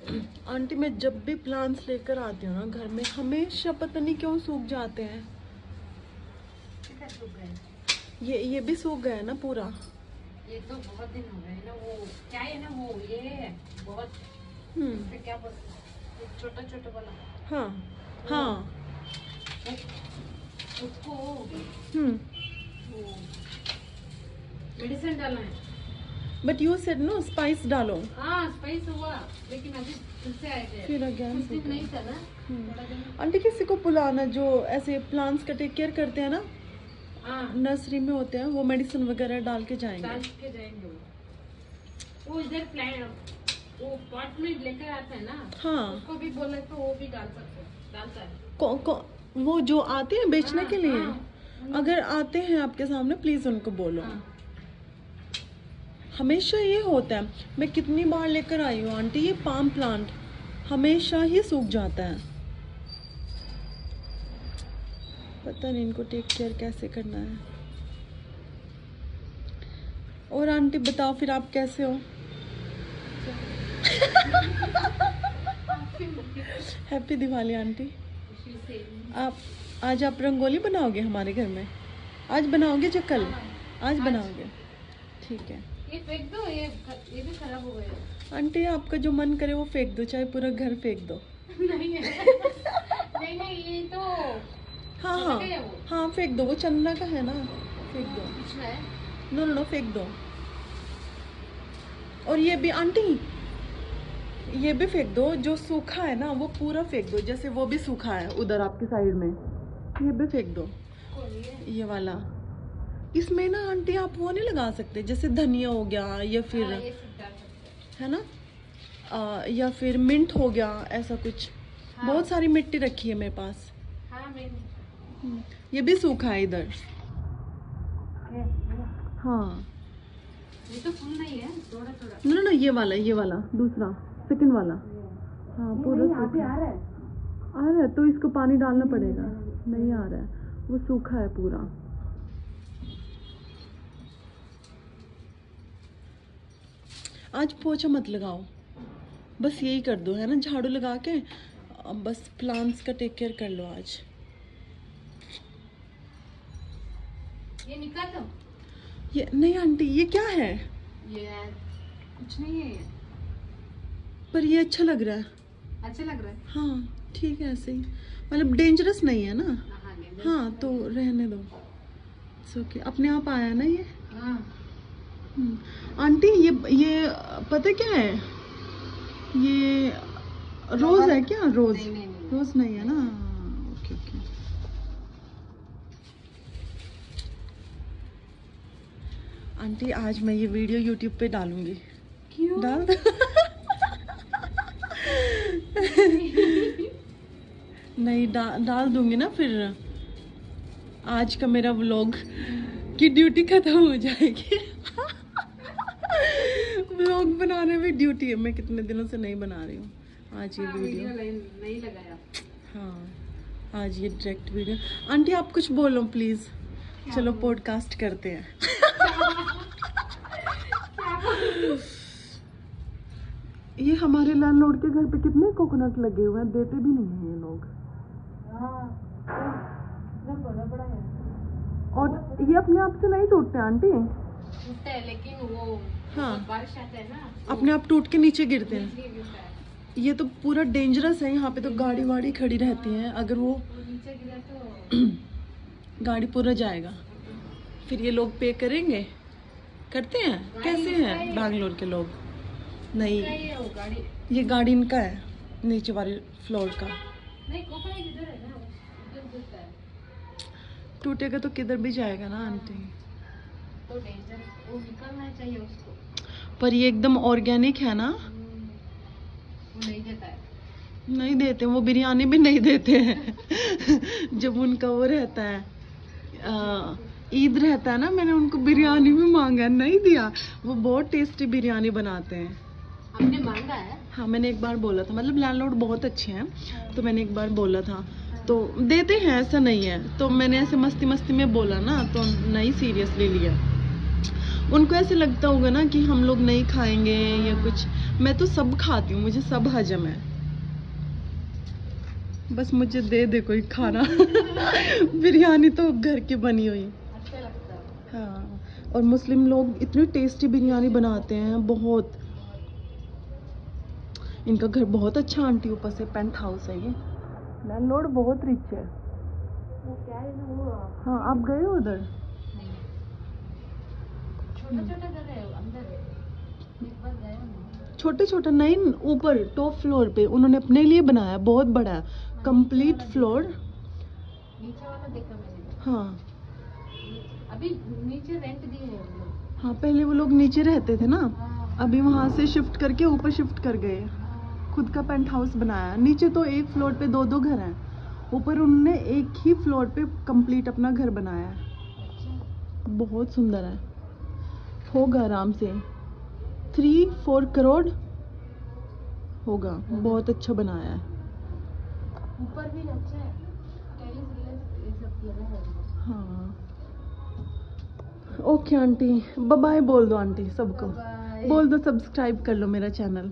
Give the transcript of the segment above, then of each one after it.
Aunty मैं जब भी प्लांट्स लेकर आती हूँ ना घर में हमेशा पता नहीं क्यों सूख जाते हैं। ये ये भी सूख गया है ना पूरा? ये तो बहुत दिन हो गए ना वो क्या है ना वो ये है बहुत। हम्म। क्या बोलते हैं? छोटा छोटा वाला। हाँ हाँ। उसको हम्म। वो मेडिसिन डालना है। But you said no spice डालो. हाँ स्पाइस हुआ लेकिन अभी फिर से आए थे। फिर अगेन नहीं था ना हम्म। आंटी किसी को बुलाना जो ऐसे प्लांट्स का टेक केयर करते हैं ना? हाँ। नर्सरी में होते हैं वो मेडिसिन वगैरह डाल के जाएँगे। डाल के जाएँगे वो। वो इधर वो पॉट में लेकर आता है ना हाँ। उसको भी बोले तो वो भी डाल सकते डालता है। कौ, कौ, वो जो आते हैं बेचने के लिए? हाँ, अगर आते हैं आपके सामने प्लीज़ उनको बोलो। हाँ। हमेशा ये होता है मैं कितनी बार लेकर आई हूँ आंटी ये पाम प्लांट हमेशा ही सूख जाता है। पता नहीं इनको टेक केयर कैसे करना है। और आंटी बताओ फिर आप कैसे हो? Happy Diwali aunty. आप आज आप रंगोली बनाओगे हमारे घर में? आज बनाओगे जो कल? आज। बनाओगे। ठीक है। ये फेंक दो ये ये भी खराब हो गया। आंटी आपका जो मन करे वो फेंक दो चाहे पूरा घर फेंक दो। नहीं नहीं नहीं ये तो हाँ हाँ। हाँ फेंक दो वो चंदा का है ना। फेंक दो। नो नो नो फेंक दो। और ये भी आंटी ये भी फेंक दो जो सूखा है ना वो पूरा फेंक दो जैसे वो भी सूखा है उधर आपकी साइड में। ये भी फेंक दो। ये वाला। इसमें ना आंटी आप वो नहीं लगा सकते जैसे धनिया हो गया या फिर हाँ, है। ना? आ, या फिर मिंट हो गया ऐसा कुछ। हाँ। बहुत सारी मिट्टी रखी है मेरे पास। हाँ हम्म, ये भी सूखा है इधर। हाँ। ये तो फूल नहीं है थोड़ा थोड़ा। नो नो नो ये वाला ये वाला दूसरा सेकंड वाला। हाँ पूरा सूखा। आ रहा है। आ रहा है तो इसको पानी डालना पड़ेगा। नहीं आ रहा है। वो सूखा है पूरा। आज पोछा मत लगाओ। बस यही कर दो है ना? झाड़ू लगा के बस प्लांट्स का टेक केयर कर लो आज। ये निकाल दो ये नहीं आंटी ये क्या है? ये कुछ नहीं है पर ये अच्छा लग रहा है। अच्छा लग रहा है? हाँ ठीक है ऐसे ही। मतलब डेंजरस नहीं है ना? हाँ हाँ। हाँ तो रहने दो। ओके अपने आप आया ना ये? हाँ। आंटी ये ये पता क्या है? ये रोज है क्या? रोज? नहीं नहीं नहीं। रोज नहीं है ना? Okay okay. आंटी आज मैं ये वीडियो यूट्यूब पे डालूँगी। क्यों? डाल। नहीं डा, डाल दूँगी ना फिर। आज का मेरा व्लॉग की ड्यूटी खत्म हो जाएगी। व्लॉग बनाने में ड्यूटी है। मैं कितने दिनों से नहीं बना रही हूँ। आज ये हाँ, वीडियो नहीं लगाया। हाँ आज ये डायरेक्ट वीडियो आंटी आप कुछ बोलो प्लीज़ चलो पॉडकास्ट करते हैं। ये हमारे लैंडलॉर्ड के घर पे कितने कोकोनट लगे हुए हैं? देते भी नहीं है ये लोग। हाँ और ये अपने आप से नहीं टूटते आंटी? टूटता लेकिन वो हाँ। है तो अपने आप टूट के नीचे गिरते हैं। है। ये तो पूरा डेंजरस है यहाँ पे तो गाड़ी वाड़ी खड़ी रहती है। अगर वो वो नीचे गिरा तो गाड़ी पूरा जाएगा। फिर ये लोग पे करेंगे? करते हैं? कैसे हैं बैंगलोर के लोग? नहीं। ये गाड़ी इनका है नीचे वाले फ्लोर का। है है टूटेगा तो किधर भी जाएगा ना आंटी। तो डेंजर वो निकलना चाहिए उसको। पर ये एकदम ऑर्गेनिक है ना? नहीं देता है। नहीं देते वो बिरयानी भी नहीं देते हैं। जब उनका वो रहता है ईद रहता है ना मैंने उनको बिरयानी भी मांगा नहीं दिया। वो बहुत टेस्टी बिरयानी बनाते हैं। हमने मांगा है? हाँ मैंने एक बार बोला था मतलब लैंडलॉर्ड बहुत अच्छे हैं तो मैंने एक बार बोला था। तो देते हैं ऐसा नहीं है। तो मैंने ऐसे मस्ती मस्ती में बोला ना तो नहीं सीरियसली लिया। उनको ऐसे लगता होगा ना कि हम लोग नहीं खाएँगे या कुछ। मैं तो सब खाती हूँ मुझे सब हजम है। बस मुझे दे दे कोई खाना। बिरयानी तो घर की बनी हुई। अच्छा लगता है हाँ और मुस्लिम लोग इतनी टेस्टी बिरयानी बनाते हैं बहुत। इनका घर बहुत अच्छा आंटी ऊपर से पेंट हाउस है ये। लैंडलॉर्ड बहुत रिच है। वो क्या है ना वो हाँ आप गए हो उधर? छोटा छोटा नहीं ऊपर टॉप फ्लोर पे उन्होंने अपने लिए बनाया, बहुत बड़ा कंप्लीट फ्लोर हाँ। अभी नीचे रेंट दिए हैं हाँ पहले वो लोग नीचे रहते थे ना, अभी वहाँ से शिफ्ट करके ऊपर शिफ्ट कर गए। खुद का पेंट हाउस बनाया। नीचे तो एक फ्लोर पे दो दो घर हैं। ऊपर उन्होंने एक ही फ्लोर पे कंप्लीट अपना घर बनाया। है बहुत सुंदर है। होगा आराम से। थ्री फोर करोड़ होगा। बहुत अच्छा बनाया है। ऊपर भी अच्छा है। है। हाँ। Okay aunty. बाय बोल दो आंटी सबको। बोल दो सब्सक्राइब कर लो मेरा चैनल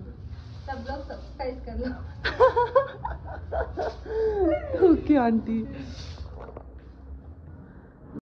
सब लोग सब्सक्राइब कर लो। Okay aunty.